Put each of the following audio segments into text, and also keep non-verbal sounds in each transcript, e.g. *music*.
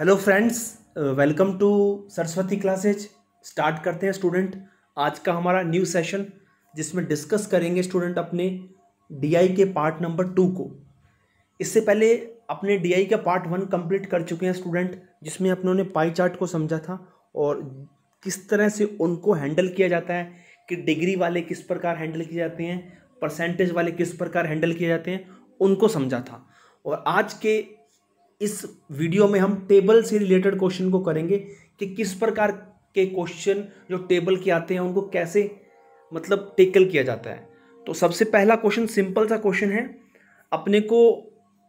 Hello friends welcome to Saraswati classes start करते हैं student आज का हमारा न्यू सेशन जिसमें डिस्कस करेंगे स्टूडेंट अपने डीआई के पार्ट नंबर टू को। इससे पहले अपने डीआई का पार्ट वन कंप्लीट कर चुके हैं स्टूडेंट जिसमें अपनों ने पाई चार्ट को समझा था और किस तरह से उनको हैंडल किया जाता है, कि डिग्री वाले किस प्रकार हैंडल किए जाते हैं परसेंटेज वाले किस प्रकार हैंडल किए जाते हैं, उनको समझा था। और आज के इस वीडियो में हम टेबल से रिलेटेड क्वेश्चन को करेंगे कि किस प्रकार के क्वेश्चन जो टेबल के आते हैं उनको कैसे मतलब टेकल किया जाता है। तो सबसे पहला क्वेश्चन सिंपल सा क्वेश्चन है। अपने को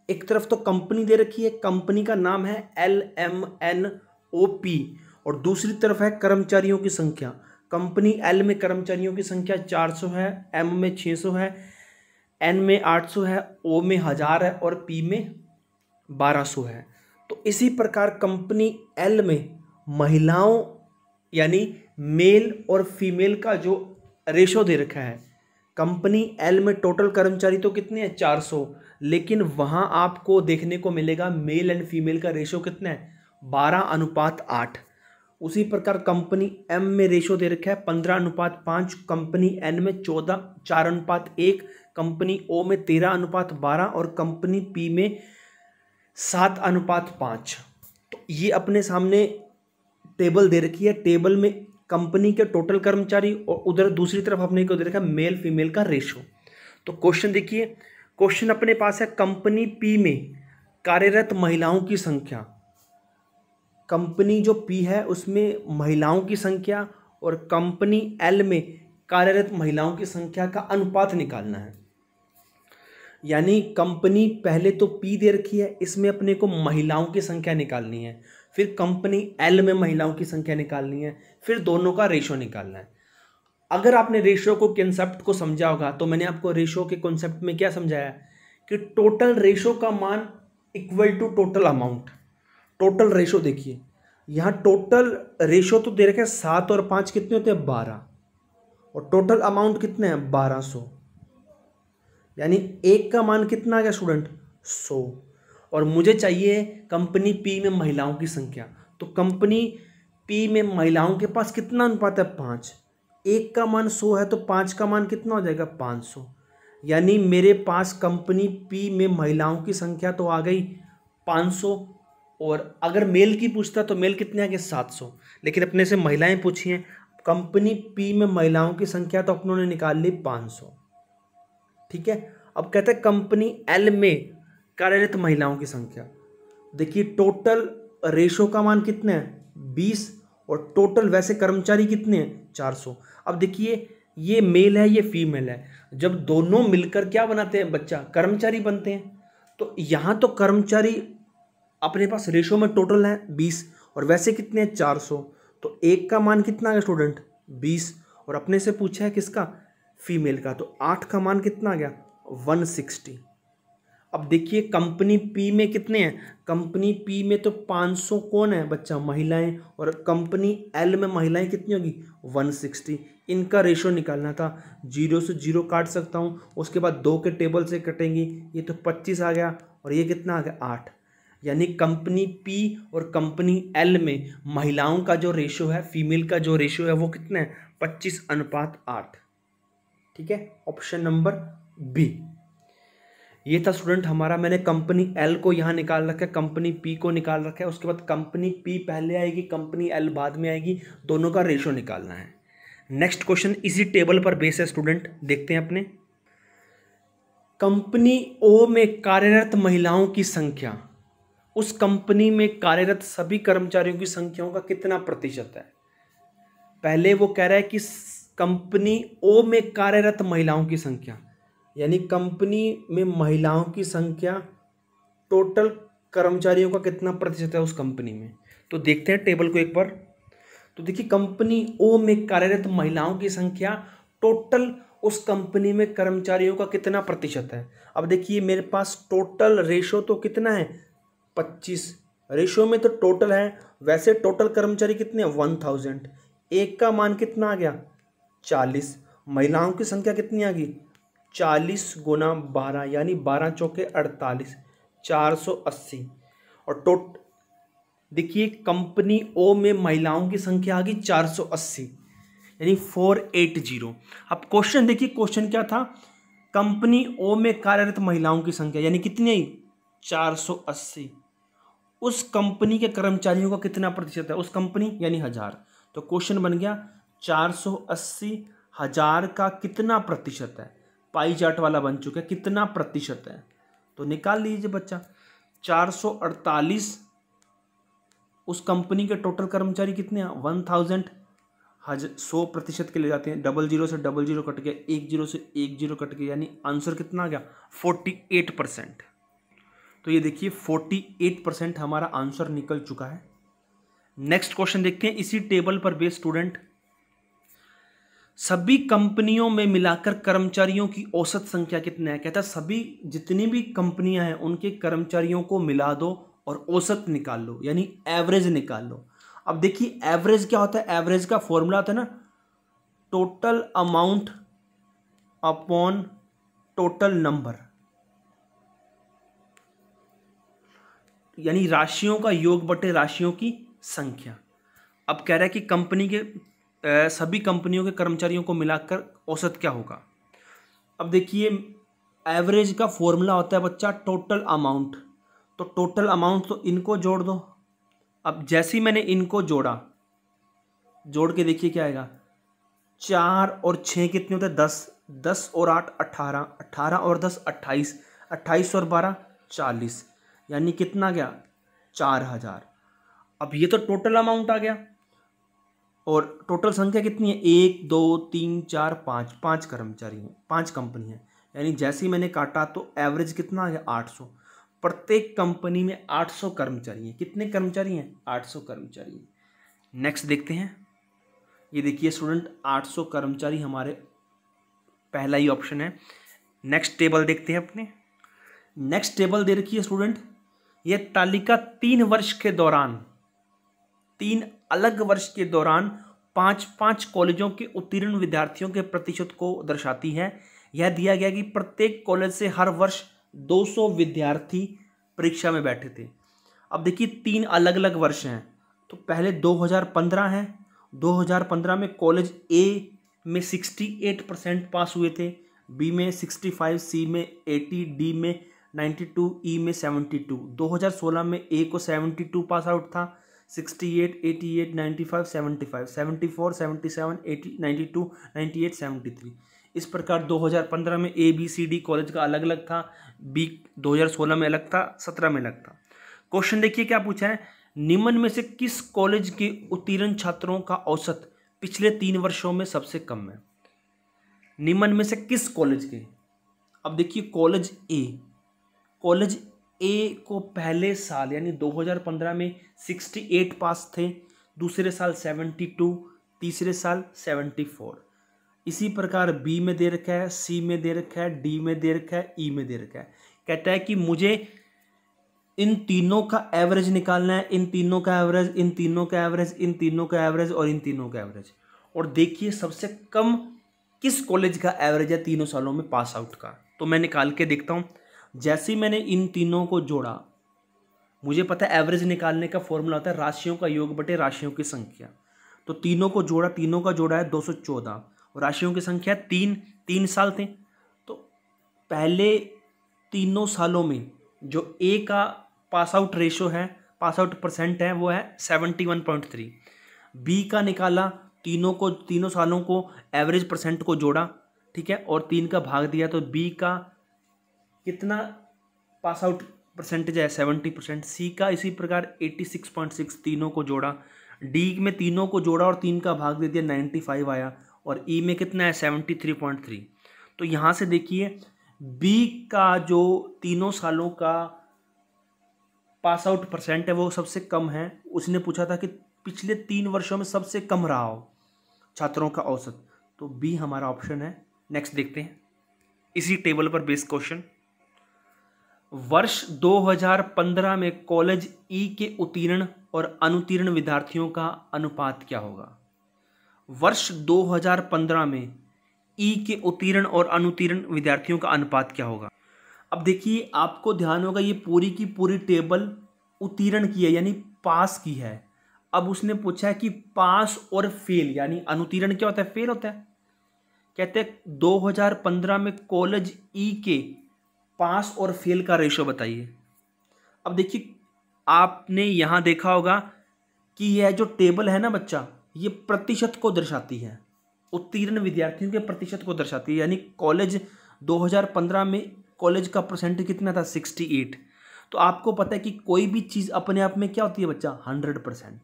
एक तरफ़ तो कंपनी दे रखी है, कंपनी का नाम है L M N O P और दूसरी तरफ़ है कर्मचारियों की संख्या। कंपनी एल में कर्मचारियों की संख्या 400 है, एम में 600 है, एन में 800 है, ओ में हज़ार है और पी में 1200 है। तो इसी प्रकार कंपनी एल में महिलाओं, यानी मेल और फीमेल का जो रेशो दे रखा है, कंपनी एल में टोटल कर्मचारी तो कितने हैं? 400 लेकिन वहाँ आपको देखने को मिलेगा मेल एंड फीमेल का रेशो कितना है? बारह अनुपात आठ। उसी प्रकार कंपनी एम में रेशो दे रखा है पंद्रह अनुपात पाँच, कंपनी एन में चौदह, चार अनुपात एक, कंपनी ओ में तेरह अनुपात बारह और कंपनी पी में सात अनुपात पाँच। तो ये अपने सामने टेबल दे रखी है। टेबल में कंपनी के टोटल कर्मचारी और उधर दूसरी तरफ़ अपने को दे रखा है, मेल, फीमेल का रेशो। तो क्वेश्चन देखिए, क्वेश्चन अपने पास है, कंपनी पी में कार्यरत महिलाओं की संख्या। कंपनी जो पी है, उसमें महिलाओं की संख्या और कंपनी एल में कार्यरत महिलाओं की संख्या का अनुपात निकालना है। यानी कंपनी पहले तो पी दे रखी है, इसमें अपने को महिलाओं की संख्या निकालनी है, फिर कंपनी एल में महिलाओं की संख्या निकालनी है, फिर दोनों का रेशो निकालना है। अगर आपने रेशो को कंसेप्ट को समझा होगा तो मैंने आपको रेशो के कॉन्सेप्ट में क्या समझाया? कि टोटल रेशो का मान equal to total amount total ratio देखिए, यहाँ टोटल रेशो तो दे रखे सात और पाँच कितने होते हैं? बारह। और टोटल अमाउंट कितने हैं? बारह सौ। यानी एक का मान कितना आ गया स्टूडेंट सौ। और मुझे चाहिए कंपनी पी में महिलाओं की संख्या। तो कंपनी पी में महिलाओं के पास कितना अनुपात है? पाँच। एक का मान सौ है तो पाँच का मान कितना हो जाएगा? पाँच सौ। यानी मेरे पास कंपनी पी में महिलाओं की संख्या तो आ गई पाँच सौ। और अगर मेल की पूछता तो मेल कितने आ गए? सात सौ। लेकिन अपने से महिलाएँ पूछी हैं कंपनी पी में महिलाओं की संख्या तो अपनों ने निकाल ली पाँच सौ। ठीक है? अब कहते हैं कंपनी एल में कार्यरत महिलाओं की संख्या। देखिए टोटल रेशो का मान कितने हैं? बीस। और टोटल वैसे कर्मचारी कितने हैं? चार सौ। अब देखिए, ये मेल है, ये फीमेल है। जब दोनों मिलकर क्या बनाते हैं बच्चा? कर्मचारी बनते हैं। तो यहाँ तो कर्मचारी अपने पास रेशो में टोटल है बीस। और वैसे कितने हैं? चार सौ। तो एक का मान कितना है स्टूडेंट बीस। और अपने से पूछा है किसका? फीमेल का तो आठ का मान कितना आ गया? वन सिक्सटी अब देखिए, कंपनी पी में कितने हैं? कंपनी पी में तो पाँच सौ कौन है बच्चा? महिलाएँ। और कंपनी एल में महिलाएँ कितनी होगी? वन सिक्सटी इनका रेशो निकालना था। ज़ीरो से ज़ीरो काट सकता हूँ। उसके बाद दो के टेबल से कटेंगी। ये तो पच्चीस आ गया। और ये कितना आ गया? आठ। यानी कंपनी पी और कंपनी एल में महिलाओं का जो रेशो है, फीमेल का जो रेशो है, वो कितना है? पच्चीस अनुपात आठ। ठीक है? ऑप्शन नंबर बी ये था स्टूडेंट हमारा, मैंने कंपनी एल को यहाँ निकाल रखा है कंपनी पी को निकाल रखा है, उसके बाद कंपनी पी पहले आएगी कंपनी एल बाद में आएगी, दोनों का रेशो निकालना है। नेक्स्ट क्वेश्चन इसी टेबल पर बेस है स्टूडेंट देखते हैं अपने। कंपनी ओ में कार्यरत महिलाओं की संख्या। उस कंपनी में कार्यरत सभी कर्मचारियों की संख्याओं का कितना प्रतिशत है? पहले वो कह रहा है कि कंपनी ओ में कार्यरत महिलाओं की संख्या, यानी कंपनी में महिलाओं की संख्या टोटल कर्मचारियों का कितना प्रतिशत है उस कंपनी में? तो देखते हैं टेबल को एक बार। तो देखिए, कंपनी ओ में कार्यरत महिलाओं की संख्या टोटल उस कंपनी में कर्मचारियों का कितना प्रतिशत है? अब देखिए, मेरे पास टोटल रेशो तो कितना है? पच्चीस। रेशो में तो टोटल है, वैसे टोटल कर्मचारी कितने वन थाउज़ेंड। एक का मान कितना आ गया? चालीस। महिलाओं की संख्या कितनी आ गई? चालीस गुना बारह, यानी बारह चौके अड़तालीस, चार सौ अस्सी। और टोट, देखिए कंपनी ओ में महिलाओं की संख्या आ गई चार सौ अस्सी, यानी फोर एट ज़ीरो। अब क्वेश्चन, देखिए, क्वेश्चन क्या था? कंपनी ओ में कार्यरत महिलाओं की संख्या, यानी कितनी आई? चार सौ अस्सी। उस कंपनी के कर्मचारियों का कितना प्रतिशत है? उस कंपनी, यानी हज़ार। तो क्वेश्चन बन गया चार सौ अस्सी हज़ार का कितना प्रतिशत है? पाई चार्ट वाला बन चुका है, कितना प्रतिशत है? तो निकाल लीजिए बच्चा, चार सौ अड़तालीस, उस कंपनी के टोटल कर्मचारी कितने हैं? वन थाउज़ेंड, हज, सौ प्रतिशत के ले जाते हैं, डबल ज़ीरो से डबल ज़ीरो कट गया, एक ज़ीरो से एक ज़ीरो कट गया, यानी आंसर कितना आ गया? Forty eight percent. तो ये देखिए, फोर्टी एट परसेंट हमारा आंसर निकल चुका है। नेक्स्ट क्वेश्चन देखते हैं, इसी टेबल पर बेस्ड स्टूडेंट सभी कंपनियों में मिलाकर कर्मचारियों की औसत संख्या कितना है? कहता सभी जितनी भी कंपनियाँ हैं, उनके कर्मचारियों को मिला दो और औसत निकाल लो, यानी एवरेज निकाल लो। अब देखिए, एवरेज क्या होता है? एवरेज का फॉर्मूला होता है ना, total amount upon total number. यानी राशियों का योग बटे राशियों की संख्या। अब कह रहा है कि कंपनी के सभी कंपनियों के कर्मचारियों को मिलाकर औसत क्या होगा? अब देखिए, एवरेज का फॉर्मूला होता है बच्चा टोटल अमाउंट तो टोटल अमाउंट तो इनको जोड़ दो। अब जैसे ही मैंने इनको जोड़ा, जोड़ के देखिए क्या आएगा? चार और छः कितने होते हैं? दस। दस और आठ अट्ठारह अट्ठारह और दस, अट्ठाईस। अट्ठाईस और बारह, चालीस। यानी कितना गया? चार हज़ार। अब ये तो टोटल अमाउंट आ गया। और टोटल संख्या कितनी है? एक, दो, तीन, चार, पाँच। पाँच कर्मचारी हैं, पाँच कंपनी हैं। यानी जैसे ही मैंने काटा तो एवरेज कितना आ गया आठ सौ। प्रत्येक कंपनी में 800 कर्मचारी हैं। कितने कर्मचारी हैं? 800 कर्मचारी हैं। नेक्स्ट देखते हैं। ये देखिए स्टूडेंट 800 कर्मचारी हमारे पहला ही ऑप्शन है। नेक्स्ट टेबल देखते हैं अपने। नेक्स्ट टेबल दे रखी है स्टूडेंट ये तालिका तीन वर्ष के दौरान, तीन अलग वर्ष के दौरान पाँच पाँच कॉलेजों के उत्तीर्ण विद्यार्थियों के प्रतिशत को दर्शाती है। यह दिया गया कि प्रत्येक कॉलेज से हर वर्ष 200 विद्यार्थी परीक्षा में बैठे थे। अब देखिए, तीन अलग अलग वर्ष हैं। तो पहले 2015 है। 2015 में कॉलेज ए में 68 परसेंट पास हुए थे। बी में 65 सी में 80 डी में 92 ई e में 72 2016 में ए को 72 पास आउट था। 68 88 95 75 74 77 80 92 98 73 इस प्रकार 2015 में A B C D college का अलग अलग था बी 2016 में अलग था 17 में अलग था। क्वेश्चन देखिए क्या पूछा है? निम्न में से किस कॉलेज के उत्तीर्ण छात्रों का औसत पिछले तीन वर्षों में सबसे कम है? निम्न में से किस कॉलेज के? अब देखिए कॉलेज ए कॉलेज ए को पहले साल, यानी 2015 में 68 पास थे, दूसरे साल 72 तीसरे साल 74 इसी प्रकार बी में दे रखा है सी में दे रखा है डी में दे रखा है ई में दे रखा है। कहता है कि मुझे इन तीनों का एवरेज निकालना है, इन तीनों का एवरेज इन तीनों का एवरेज इन तीनों का एवरेज और इन तीनों का एवरेज और देखिए सबसे कम किस कॉलेज का एवरेज है तीनों सालों में पास आउट का? तो मैं निकाल के देखता हूँ। जैसे मैंने इन तीनों को जोड़ा, मुझे पता है एवरेज निकालने का फॉर्मूला होता है राशियों का योग बटे राशियों की संख्या। तो तीनों को जोड़ा, तीनों का जोड़ा है दो सौ चौदह राशियों की संख्या तीन तीन साल थे। तो पहले तीनों सालों में जो ए का पास आउट रेशो है पास आउट परसेंट है, वो है seventy one point three B का निकाला, तीनों को, तीनों सालों को एवरेज परसेंट को जोड़ा, ठीक है? और तीन का भाग दिया तो बी का कितना पास आउट परसेंटेज है? Seventy percent. सी का इसी प्रकार एट्टी सिक्स पॉइंट सिक्स तीनों को जोड़ा। डी में तीनों को जोड़ा और तीन का भाग दे दिया नाइन्टी फाइव आया। और ई e में कितना है? Seventy three point three. तो यहाँ से देखिए, बी का जो तीनों सालों का पास आउट परसेंट है, वो सबसे कम है। उसने पूछा था कि पिछले तीन वर्षों में सबसे कम रहा हो छात्रों का औसत। तो बी हमारा ऑप्शन है। नेक्स्ट देखते हैं। इसी टेबल पर बेस्ड क्वेश्चन। वर्ष 2015 में कॉलेज ई e के उत्तीर्ण और अनुत्तीर्ण विद्यार्थियों का अनुपात क्या होगा? वर्ष 2015 में ई के उत्तीर्ण और अनुत्तीर्ण विद्यार्थियों का अनुपात क्या होगा? अब देखिए, आपको ध्यान होगा, ये पूरी की पूरी टेबल उत्तीर्ण की है, यानी पास की है। अब उसने पूछा है कि पास और फेल, यानी अनुतीर्ण क्या होता है? फेल होता है। कहते हैं 2015 में कॉलेज ई के पास और फेल का रेशो बताइए। अब देखिए, आपने यहाँ देखा होगा कि यह जो टेबल है ना बच्चा, ये प्रतिशत को दर्शाती है। उत्तीर्ण विद्यार्थियों के प्रतिशत को दर्शाती है। यानी कॉलेज 2015 में कॉलेज का परसेंट कितना था? 68 तो आपको पता है कि कोई भी चीज़ अपने आप में क्या होती है बच्चा? 100 परसेंट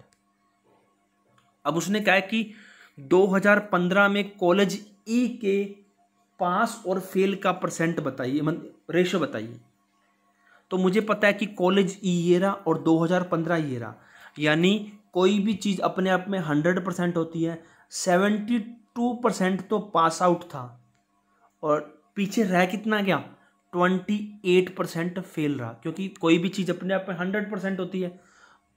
अब उसने कहा कि 2015 में कॉलेज ई के पास और फेल का परसेंट बताइए रेशो बताइए। तो मुझे पता है कि कॉलेज ई ये रहा और 2015 ये रहा यानी कोई भी चीज़ अपने आप में हंड्रेड परसेंट होती है सेवेंटी टू परसेंट तो पास आउट था। और पीछे रह कितना गया? ट्वेंटी एट परसेंट फेल रहा, क्योंकि कोई भी चीज़ अपने आप में हंड्रेड परसेंट होती है।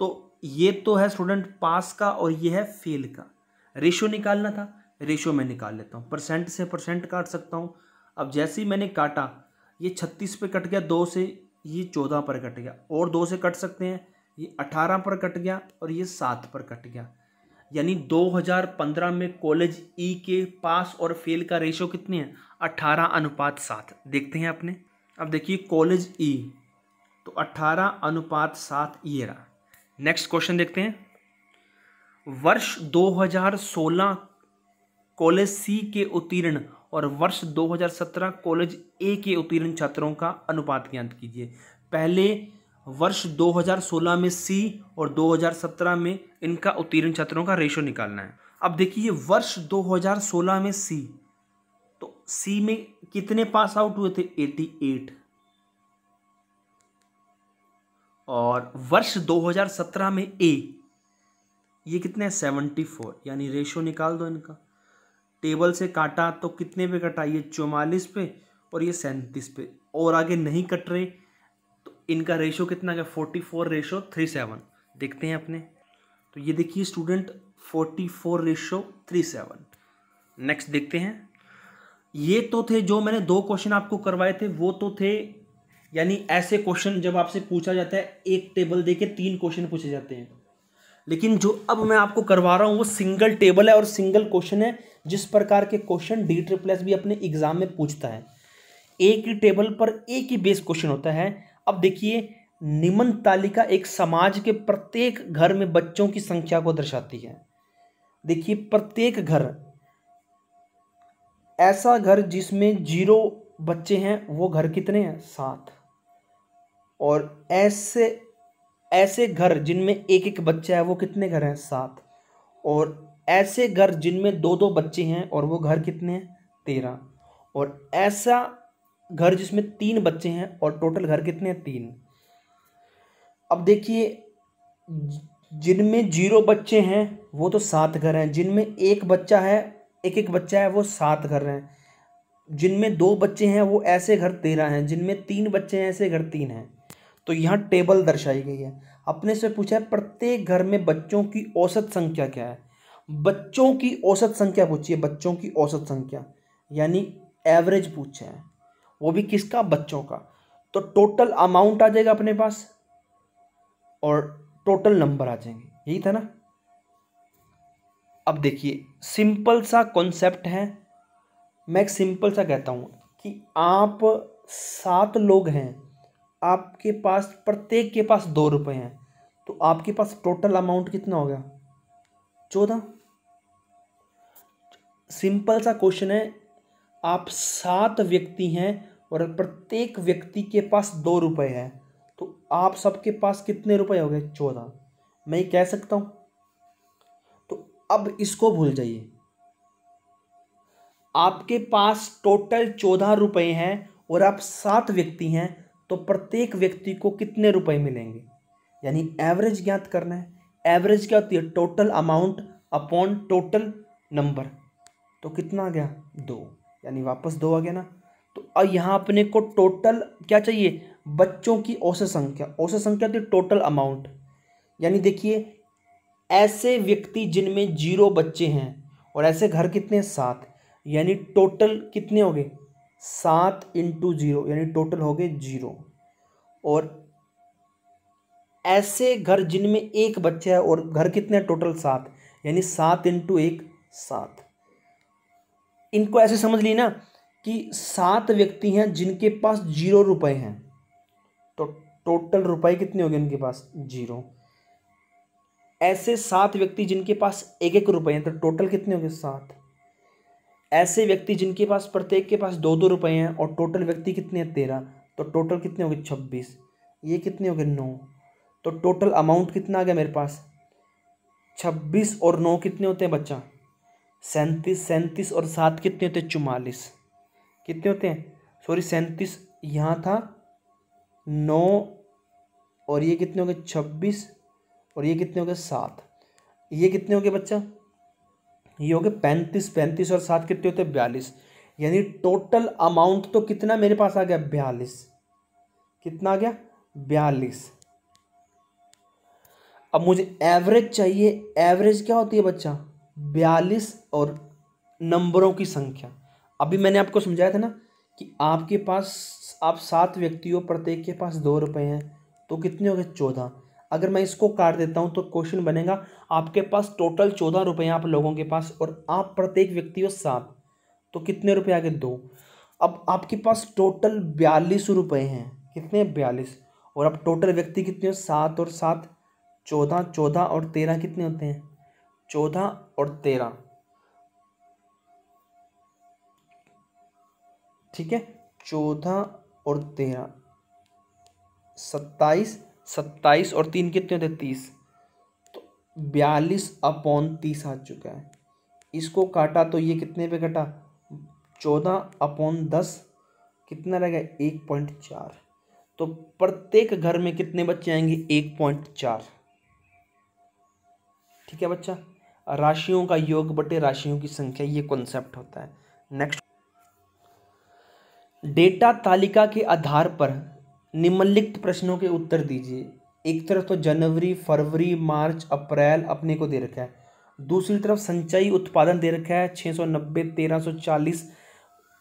तो ये तो है स्टूडेंट पास का और ये है फेल का। रेशो निकालना था रेशो में निकाल लेता हूँ। परसेंट से परसेंट काट सकता हूँ। अब जैसे ही मैंने काटा, ये छत्तीस पे कट गया, दो से ये चौदह पर कट गया, और दो से कट सकते हैं, ये अठारह पर कट गया, और ये सात पर कट गया। यानी 2015 में कॉलेज ई के पास और फेल का रेशो कितने हैं? अठारह अनुपात सात। देखते हैं अपने। अब देखिए, कॉलेज ई। तो अठारह अनुपात सात, ये रहा। नेक्स्ट क्वेश्चन देखते हैं। वर्ष 2016 कॉलेज सी के उत्तीर्ण और वर्ष 2017 कॉलेज ए के उत्तीर्ण छात्रों का अनुपात ज्ञात कीजिए। पहले वर्ष 2016 में सी और 2017 में इनका उत्तीर्ण छात्रों का रेशो निकालना है। अब देखिए, वर्ष 2016 में सी तो सी में कितने पास आउट हुए थे? 88 और वर्ष 2017 में ए, ये कितने सेवेंटी फोर यानी रेशो निकाल दो इनका। टेबल से काटा तो कितने पे कटा ये चौवालीस पे और ये सैंतीस पे। और आगे नहीं कट रहे तो इनका रेशो कितना गया? Forty four ratio three seven देखते हैं अपने। तो ये देखिए student forty four ratio three seven next देखते हैं। ये तो थे जो मैंने दो क्वेश्चन आपको करवाए थे, वो तो थे, यानी ऐसे क्वेश्चन जब आपसे पूछा जाता है, एक टेबल दे तीन क्वेश्चन पूछे जाते हैं। लेकिन जो अब मैं आपको करवा रहा हूँ, वो सिंगल टेबल है और सिंगल क्वेश्चन है। जिस प्रकार के क्वेश्चन डी ट्रिपल एस भी अपने एग्ज़ाम में पूछता है। एक ही टेबल पर एक ही बेस क्वेश्चन होता है। अब देखिए, निम्न तालिका एक समाज के प्रत्येक घर में बच्चों की संख्या को दर्शाती है। देखिए, प्रत्येक घर, ऐसा घर जिसमें ज़ीरो बच्चे हैं, वो घर कितने हैं? सात। और ऐसे ऐसे घर जिनमें एक एक बच्चा है, वो कितने घर हैं? सात। और ऐसे घर जिनमें दो दो बच्चे हैं और वो घर कितने हैं? तेरह। और ऐसा घर जिसमें तीन बच्चे हैं और टोटल घर कितने हैं? तीन। अब देखिए, जिनमें ज़ीरो बच्चे हैं, वो तो सात घर हैं। जिनमें एक बच्चा है एक एक बच्चा है, वो सात घर हैं। जिनमें दो बच्चे हैं, वो ऐसे घर तेरह हैं। जिनमें तीन बच्चे हैं, ऐसे घर तीन हैं। तो यहाँ टेबल दर्शाई गई है। अपने से पूछा है, प्रत्येक घर में बच्चों की औसत संख्या क्या है? बच्चों की औसत संख्या पूछी है बच्चों की औसत संख्या, यानी एवरेज पूछा है। वो भी किसका? बच्चों का। तो टोटल अमाउंट आ जाएगा अपने पास और टोटल नंबर आ जाएँगे। यही था ना? अब देखिए सिंपल सा कॉन्सेप्ट है। मैं एक सिंपल सा कहता हूँ कि आप सात लोग हैं, आपके पास, प्रत्येक के पास दो रुपए हैं तो आपके पास टोटल अमाउंट कितना हो गया? चौदह। सिंपल सा क्वेश्चन है, आप सात व्यक्ति हैं और प्रत्येक व्यक्ति के पास दो रुपए है तो आप सबके पास कितने रुपए हो गए? चौदह। मैं ये कह सकता हूँ तो अब इसको भूल जाइए। आपके पास टोटल चौदह रुपए हैं और आप सात व्यक्ति हैं तो प्रत्येक व्यक्ति को कितने रुपए मिलेंगे? यानी एवरेज ज्ञात करना है। एवरेज क्या होती है? Total amount upon total number तो कितना आ गया? दो. यानी वापस दो आ गया ना? तो अब यहाँ अपने को टोटल क्या चाहिए? बच्चों की औसत संख्या. औसत संख्या होती है टोटल अमाउंट यानी देखिए, ऐसे व्यक्ति जिनमें ज़ीरो बच्चे हैं और ऐसे घर कितने हैं? सात. यानी टोटल कितने हो गए? सात इंटू ज़ीरो यानी टोटल हो गए ज़ीरो और ऐसे घर जिनमें एक बच्चा है और घर कितने टोटल सात। यानी सात इंटू एक, सात। इनको ऐसे समझ ली ना कि सात व्यक्ति हैं जिनके पास ज़ीरो रुपए हैं। तो टोटल रुपए कितने हो गए उनके पास? ज़ीरो। ऐसे सात व्यक्ति जिनके पास एक एक रुपए हैं तो टोटल कितने हो गए सात। ऐसे व्यक्ति जिनके पास, प्रत्येक के पास दो दो रुपए हैं और टोटल व्यक्ति कितने हैं? तेरह। तो टोटल कितने हो गए छब्बीस। ये कितने हो गए नौ। तो टोटल अमाउंट कितना आ गया मेरे पास? छब्बीस और नौ कितने होते हैं बच्चा? सैंतीस सैंतीस और सात कितने होते हैं? चुमालीस कितने होते हैं? सॉरी सैंतीस यहाँ था, नौ और ये कितने हो गए? छब्बीस और ये कितने हो गए? सात। ये कितने हो गए बच्चा? ये हो गए पैंतीस पैंतीस और सात कितने होते हैं? बयालीस। यानी टोटल अमाउंट तो कितना मेरे पास आ गया? बयालीस। कितना आ गया? बयालीस। अब मुझे एवरेज चाहिए। एवरेज क्या होती है बच्चा? बयालीस और नंबरों की संख्या। अभी मैंने आपको समझाया था ना कि आपके पास, आप सात व्यक्ति हो प्रत्येक के पास दो रुपए हैं तो कितने हो गए चौदह। अगर मैं इसको काट देता हूँ तो क्वेश्चन बनेगा, आपके पास टोटल चौदह रुपये आप लोगों के पास और आप प्रत्येक व्यक्ति हो सात। तो कितने रुपए आ गए दो। अब आपके पास टोटल बयालीस रुपये हैं। कितने? बयालीस। और अब टोटल व्यक्ति कितने? हो सात और सात चौदह चौदह और तेरह कितने होते हैं? चौदह और तेरह। ठीक है? चौदह और तेरह। सत्ताईस सत्ताईस और तीन कितने होते हैं? तीस। तो बयालीस अपॉन तीस आ चुका है। इसको काटा तो ये कितने पे कटा? चौदह अपॉन दस कितना रहेगा एक पॉइंट चार। तो प्रत्येक घर में कितने बच्चे आएँगे? एक पॉइंट चार। ठीक है बच्चा? राशियों का योग बटे राशियों की संख्या, ये कॉन्सेप्ट होता है। नेक्स्ट डेटा तालिका के आधार पर निम्नलिखित प्रश्नों के उत्तर दीजिए। एक तरफ़ तो जनवरी, फरवरी, मार्च, अप्रैल अपने को दे रखा है। दूसरी तरफ़ संचयी उत्पादन दे रखा है छः सौ नब्बे, तेरह सौ चालीस,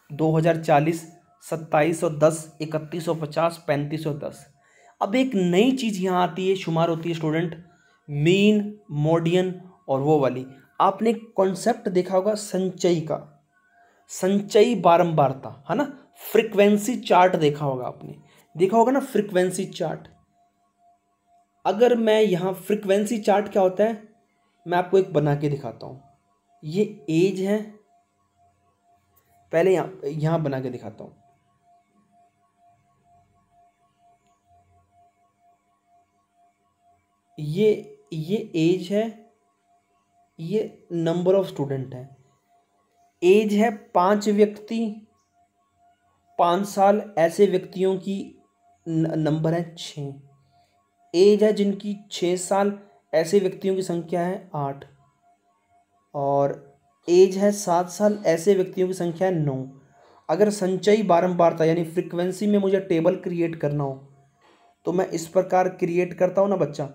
दो हज़ार चालीस, सत्ताईस सौ दस, इकतीस सौ पचास, पैंतीस सौ दस। अब एक नई चीज़ यहाँ आती है, शुमार होती है स्टूडेंट मीन, मोडियन और वो वाली। आपने कॉन्सेप्ट देखा होगा संचयी का। संचयी बारंबारता, है ना? फ्रीक्वेंसी चार्ट देखा होगा आपने। देखा होगा ना फ्रीक्वेंसी चार्ट अगर मैं यहाँ फ्रीक्वेंसी चार्ट क्या होता है? मैं आपको एक बना के दिखाता हूँ। ये एज है। पहले यहाँ यहाँ बना के दिखाता हूँ। ये ये एज है, ये नंबर ऑफ़ स्टूडेंट है। एज है पाँच व्यक्ति, पाँच साल ऐसे व्यक्तियों की नंबर है छ एज है जिनकी छः साल, ऐसे व्यक्तियों की संख्या है आठ। और एज है सात साल, ऐसे व्यक्तियों की संख्या है नौ। अगर संचयी बारंबारता, यानी फ्रिक्वेंसी में मुझे टेबल क्रिएट करना हो तो मैं इस प्रकार क्रिएट करता हूँ ना बच्चा?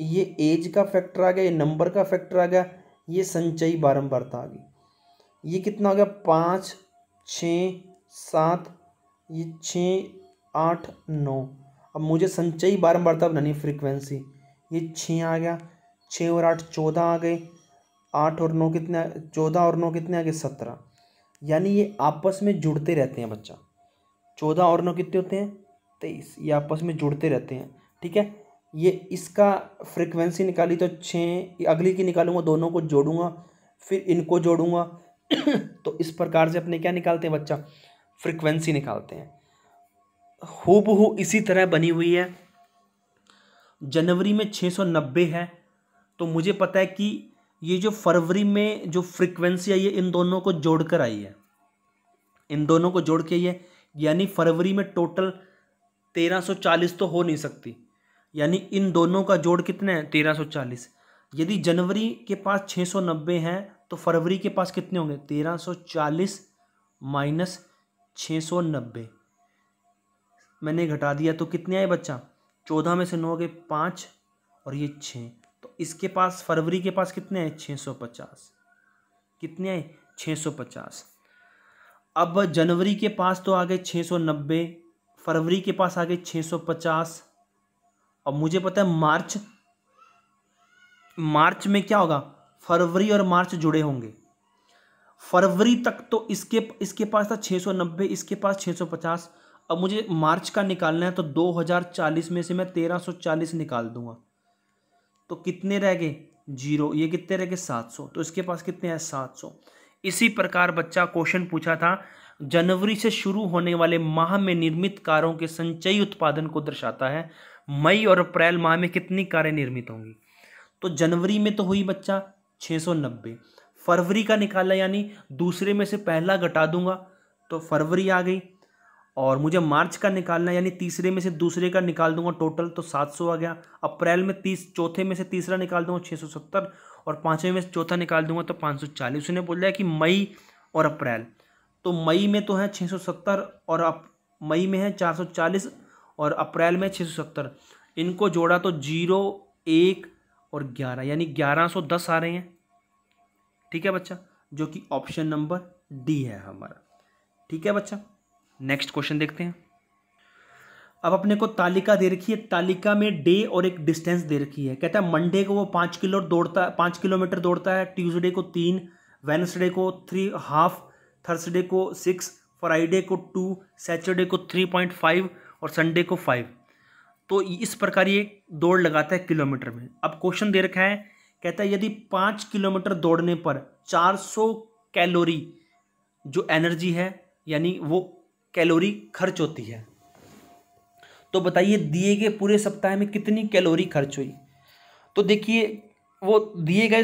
ये एज का फैक्टर आ गया, ये नंबर का फैक्टर आ गया, ये संचयी बारंबारता आ गई। ये कितना हो गया? पाँच, छ, सात, ये छ, आठ, नौ। अब मुझे संचयी बारंबारता बनानी फ्रीक्वेंसी ये छः आ गया, छः और आठ चौदह आ गए, आठ और नौ कितने चौदह और नौ कितने आ गए? सत्रह। यानी ये आपस में जुड़ते रहते हैं बच्चा। चौदह और नौ कितने होते हैं? तेईस। ये आपस में जुड़ते रहते हैं। ठीक है? ये इसका फ्रिक्वेंसी निकाली तो छः अगली की निकालूँगा, दोनों को जोड़ूँगा, फिर इनको जोड़ूँगा। *clears throat* तो इस प्रकार से अपने क्या निकालते हैं बच्चा? फ्रिक्वेंसी निकालते हैं। हु इसी तरह बनी हुई है। जनवरी में 690 है तो मुझे पता है कि ये जो फरवरी में जो फ्रिक्वेंसी आई है, इन दोनों को जोड़कर आई है। इन दोनों को जोड़ के है यानी फरवरी में टोटल 1340 तो हो नहीं सकती। यानी इन दोनों का जोड़ कितना है? 1340 यदि जनवरी के पास छः सौ नब्बे हैं तो फरवरी के पास कितने होंगे? 1340 माइनस छः सौ नब्बे। मैंने घटा दिया तो कितने आए बच्चा? चौदह में से नौ गए पाँच और ये छः तो इसके पास, फरवरी के पास कितने आए? छः सौ पचास। कितने आए? छः सौ पचास। अब जनवरी के पास तो आ गए छः सौ नब्बे, फरवरी के पास आ गए छः सौ पचास अब मुझे पता है मार्च मार्च में क्या होगा? फरवरी और मार्च जुड़े होंगे। फरवरी तक तो इसके इसके पास था 690 इसके पास 650 अब मुझे मार्च का निकालना है तो 2040 में से मैं 1340 निकाल दूँगा। तो कितने रह गए? ज़ीरो। ये कितने रह गए? 700 तो इसके पास कितने हैं? 700 इसी प्रकार बच्चा क्वेश्चन पूछा था, जनवरी से शुरू होने वाले माह में निर्मित कारों के संचयी उत्पादन को दर्शाता है। मई और अप्रैल माह में कितनी कारें निर्मित होंगी? तो जनवरी में तो हुई बच्चा 690 फरवरी का निकाला, यानी दूसरे में से पहला घटा दूँगा तो फरवरी आ गई। और मुझे मार्च का निकालना, यानी तीसरे में से दूसरे का निकाल दूँगा टोटल तो सात सौ आ गया। अप्रैल में तीस, चौथे में से तीसरा निकाल दूँगा छः सौ सत्तर, और पाँचवें में से चौथा निकाल दूँगा तो पाँच सौ चालीस। उसने बोल दिया कि मई और अप्रैल। तो मई में तो है छः सौ सत्तर, और अप, मई में है चार सौ चालीस और अप्रैल में छः सौ सत्तर। इनको जोड़ा तो ज़ीरो, एक और ग्यारह, यानी ग्यारह सौ दस आ रहे हैं। ठीक है बच्चा? जो कि ऑप्शन नंबर डी है हमारा। ठीक है बच्चा? नेक्स्ट क्वेश्चन देखते हैं। अब अपने को तालिका दे रखी है। तालिका में डे और एक डिस्टेंस दे रखी है। कहता है मंडे को वो पाँच किलो दौड़ता, पाँच किलोमीटर दौड़ता है। ट्यूसडे को तीन वेनसडे को थ्री हाफ़ थर्सडे को सिक्स फ्राइडे को टू सैटरडे को थ्री पॉइंट फाइव और संडे को फाइव तो इस प्रकार ये दौड़ लगाता है किलोमीटर में। अब क्वेश्चन दे रखा है, कहता है यदि पाँच किलोमीटर दौड़ने पर चार सौ कैलोरी जो एनर्जी है, यानी वो कैलोरी खर्च होती है। तो बताइए, दिए गए पूरे सप्ताह में कितनी कैलोरी खर्च हुई? तो देखिए, वो दिए गए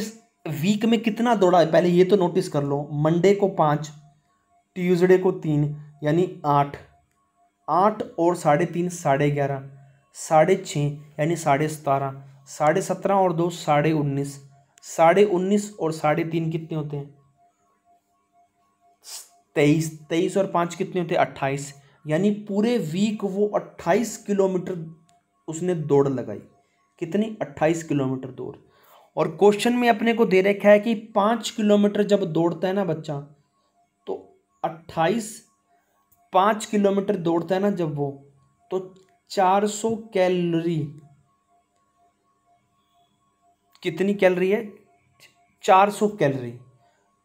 वीक में कितना दौड़ा है? पहले ये तो नोटिस कर लो मंडे को पाँच ट्यूसडे को तीन, यानी आठ। आठ और साढ़े तीन, साढ़े ग्यारह, साढ़े छः यानी साढ़े सतारह, साढ़े सत्रह और दो, साढ़े उन्नीस साढ़े उन्नीस और साढ़े तीन कितने होते हैं? तेईस तेईस और पाँच कितने होते हैं? अट्ठाईस, यानी पूरे वीक वो अट्ठाईस किलोमीटर उसने दौड़ लगाई। कितनी? अट्ठाईस किलोमीटर दौड़। और क्वेश्चन में अपने को दे रखा है कि पाँच किलोमीटर जब दौड़ता है ना बच्चा तो अट्ठाईस पाँच किलोमीटर दौड़ता है ना जब वो तो चार सौ कैलोरी। कितनी कैलोरी है? चार सौ कैलोरी।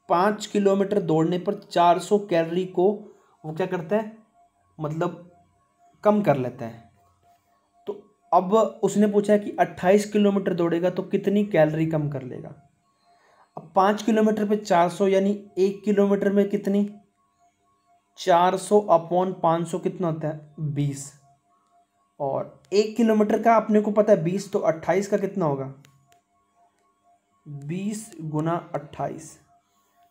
पाँच किलोमीटर दौड़ने पर चार सौ कैलोरी को वो क्या करता है? मतलब कम कर लेता है। तो अब उसने पूछा कि अट्ठाईस किलोमीटर दौड़ेगा तो कितनी कैलोरी कम कर लेगा? अब पाँच किलोमीटर पे चार सौ यानी एक किलोमीटर में कितनी? चार सौ अपॉन पाँच सौ कितना होता है? बीस। और एक किलोमीटर का अपने को पता है बीस तो अट्ठाईस का कितना होगा? बीस गुना अट्ठाईस।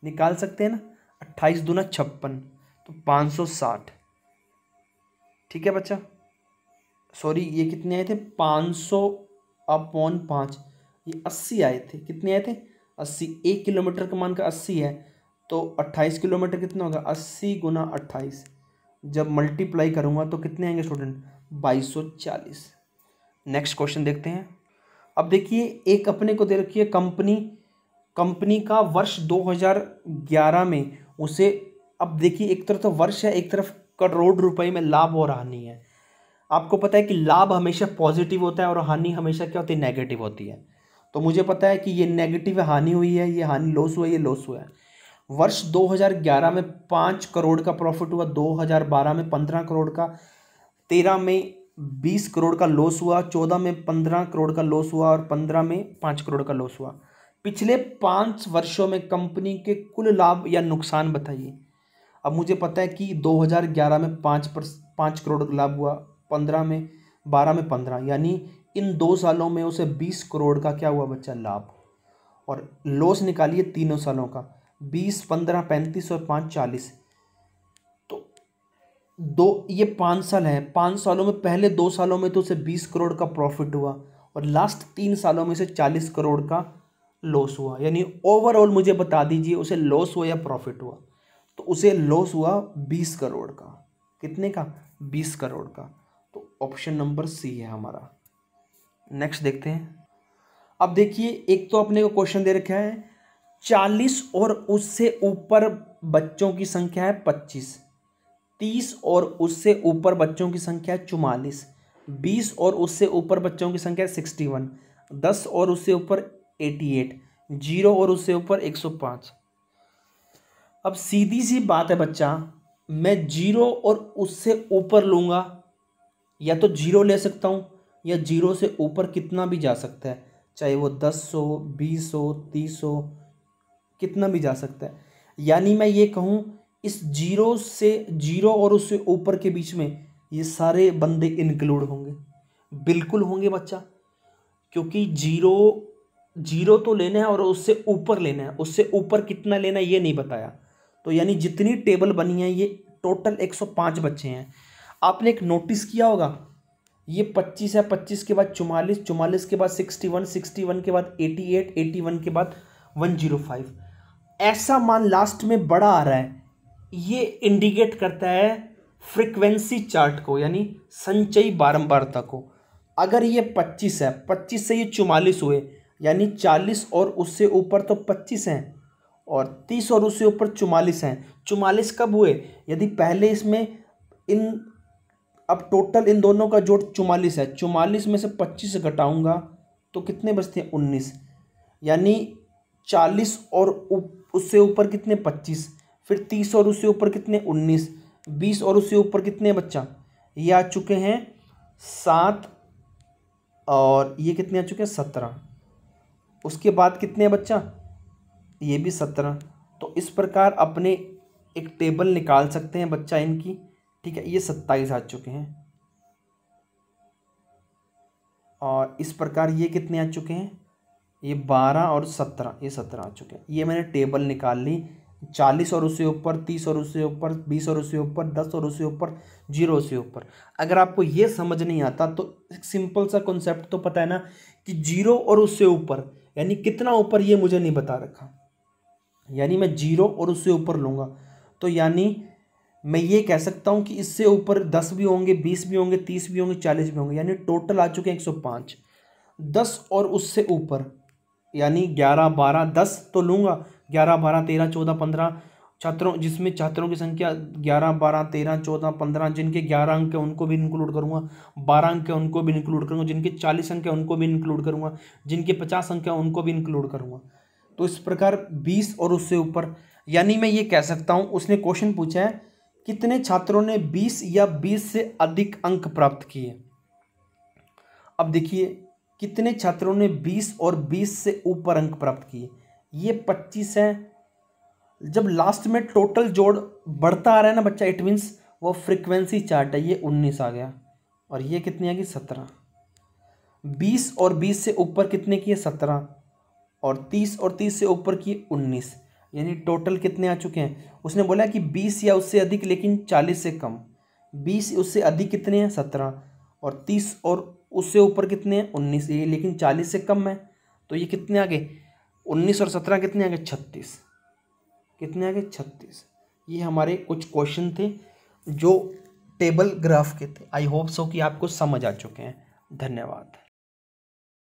निकाल सकते हैं ना? अट्ठाईस दूना छप्पन तो पाँच सौ साठ। ठीक है बच्चा? सॉरी, ये कितने आए थे? पाँच सौ अपॉन पाँच। ये अस्सी आए थे। कितने आए थे? अस्सी। एक किलोमीटर का मान का अस्सी है। तो अट्ठाईस किलोमीटर कितना होगा? अस्सी गुना अट्ठाईस। जब मल्टीप्लाई करूँगा तो कितने आएँगे स्टूडेंट बाईस सौ चालीस। नेक्स्ट क्वेश्चन देखते हैं। अब देखिए, एक अपने को दे रखी है कंपनी कंपनी का वर्ष 2011 में उसे, अब देखिए, एक तरफ़ तो वर्ष है, एक तरफ़ करोड़ रुपए में लाभ और हानि है। आपको पता है कि लाभ हमेशा पॉजिटिव होता है और हानि हमेशा क्या होती है? नेगेटिव होती है। तो मुझे पता है कि ये नेगेटिव हानि हुई है, ये हानि लॉस हुआ है ये लॉस हुआ है। वर्ष 2011 में पाँच करोड़ का प्रॉफिट हुआ 2012 में पंद्रह करोड़ का, तेरह में बीस करोड़ का लॉस हुआ, चौदह में पंद्रह करोड़ का लॉस हुआ और पंद्रह में पाँच करोड़ का लॉस हुआ। पिछले पाँच वर्षों में कंपनी के कुल लाभ या नुकसान बताइए। अब मुझे पता है कि 2011 में पाँच पर, पाँच करोड़ का लाभ हुआ, पंद्रह में, बारह में पंद्रह, यानी इन दो सालों में उसे बीस करोड़ का क्या हुआ बच्चा? लाभ। और लॉस निकालिए तीनों सालों का। बीस, पंद्रह, पैंतीस और पाँच, चालीस। तो दो, ये पाँच साल है। पाँच सालों में, पहले दो सालों में तो उसे बीस करोड़ का प्रॉफिट हुआ और लास्ट तीन सालों में से चालीस करोड़ का लॉस हुआ। यानी ओवरऑल मुझे बता दीजिए, उसे लॉस हुआ या प्रॉफिट हुआ? तो उसे लॉस हुआ बीस करोड़ का। कितने का? बीस करोड़ का। तो ऑप्शन नंबर सी है हमारा। नेक्स्ट देखते हैं। अब देखिए, एक तो अपने को क्वेश्चन दे रखा है चालीस और उससे ऊपर बच्चों की संख्या है पच्चीस। तीस और उससे ऊपर बच्चों की संख्या है चुमालीस। बीस और उससे ऊपर बच्चों की संख्या है सिक्सटी वन। दस और उससे ऊपर एटी एट। ज़ीरो और उससे ऊपर एक सौ पाँच। अब सीधी सी बात है बच्चा, मैं ज़ीरो और उससे ऊपर लूँगा, या तो ज़ीरो ले सकता हूँ, या ज़ीरो से ऊपर कितना भी जा सकता है, चाहे वो दस सौ बीस सौ तीस सौ कितना भी जा सकता है। यानी मैं ये कहूँ, इस ज़ीरो से, ज़ीरो और उससे ऊपर के बीच में ये सारे बंदे इंक्लूड होंगे। बिल्कुल होंगे बच्चा, क्योंकि ज़ीरो ज़ीरो तो लेना है और उससे ऊपर लेना है। उससे ऊपर कितना लेना है ये नहीं बताया। तो यानी जितनी टेबल बनी है, ये टोटल एक सौ पाँच बच्चे हैं। आपने एक नोटिस किया होगा, ये पच्चीस है, पच्चीस के बाद चुमालीस चुमालीस के बाद सिक्सटी वन सिक्सटी वन के बाद एटी एट, एटी वन के बाद वन ज़ीरो फाइव। ऐसा मान लास्ट में बड़ा आ रहा है, ये इंडिकेट करता है फ्रिक्वेंसी चार्ट को, यानी संचयी बारंबारता को। अगर ये पच्चीस है, पच्चीस से ये चुमालीस हुए, यानी चालीस और उससे ऊपर तो पच्चीस हैं, और तीस और उससे ऊपर चुमालीस हैं। चुमालीस कब हुए? यदि पहले इसमें इन, अब टोटल इन दोनों का जोड़ चुमालीस है, चुमालीस में से पच्चीस घटाऊँगा तो कितने बचते हैं? उन्नीस। यानी चालीस और उससे ऊपर कितने पच्चीस, फिर तीस और उससे ऊपर कितने उन्नीस, बीस और उससे ऊपर कितने बच्चा? ये आ चुके हैं सात और ये कितने आ चुके हैं? सत्रह। उसके बाद कितने बच्चा? ये भी सत्रह। तो इस प्रकार अपने एक टेबल निकाल सकते हैं बच्चा इनकी। ठीक है, ये सत्ताईस आ चुके हैं। और इस प्रकार ये कितने आ चुके हैं? ये बारह और सत्रह, ये सत्रह आ चुके हैं। ये मैंने टेबल निकाल ली, चालीस और उससे ऊपर, तीस और उससे ऊपर, बीस और उससे ऊपर, दस और उससे ऊपर, ज़ीरो से ऊपर। अगर आपको ये समझ नहीं आता तो सिंपल सा कॉन्सेप्ट तो पता है ना, कि ज़ीरो और उससे ऊपर, यानी कितना ऊपर ये मुझे नहीं बता रखा। यानी मैं ज़ीरो और उससे ऊपर लूँगा। तो यानी मैं ये कह सकता हूँ कि इससे ऊपर दस भी होंगे, बीस भी होंगे, तीस भी होंगे, चालीस भी होंगे, यानी टोटल आ चुके हैं एक सौ पाँच। दस और उससे ऊपर यानी ग्यारह, बारह, दस तो लूँगा। ग्यारह, बारह, तेरह, चौदह, पंद्रह छात्रों, जिसमें छात्रों की संख्या ग्यारह, बारह, तेरह, चौदह, पंद्रह, जिनके ग्यारह अंक है, उनको भी इंक्लूड करूँगा। बारह अंक है, उनको भी इंक्लूड करूँगा। जिनके चालीस अंक है, उनको भी इंक्लूड करूँगा। जिनके पचास अंक है, उनको भी इंक्लूड करूँगा। तो इस प्रकार बीस और उससे ऊपर। यानी मैं ये कह सकता हूँ, उसने क्वेश्चन पूछा है, कितने छात्रों ने बीस या बीस से अधिक अंक प्राप्त किए? अब देखिए कितने छात्रों ने बीस और बीस से ऊपर अंक प्राप्त किए? ये पच्चीस है। जब लास्ट में टोटल जोड़ बढ़ता आ रहा है ना बच्चा इट मीन्स वो फ्रिक्वेंसी चार्ट है, ये उन्नीस आ गया। और ये कितनी आ गई? सत्रह। बीस और बीस से ऊपर कितने किए? सत्रह। और तीस और तीस से ऊपर किए? उन्नीस। यानी टोटल कितने आ चुके हैं? उसने बोला कि बीस या उससे अधिक, लेकिन चालीस से कम। बीस उससे अधिक कितने हैं? सत्रह। और तीस और उससे ऊपर कितने हैं? उन्नीस। ये लेकिन चालीस से कम है। तो ये कितने आगे? उन्नीस और सत्रह कितने आगे? छत्तीस। कितने आगे? छत्तीस। ये हमारे कुछ क्वेश्चन थे जो टेबल ग्राफ के थे। आई होप सो कि आपको समझ आ चुके हैं। धन्यवाद।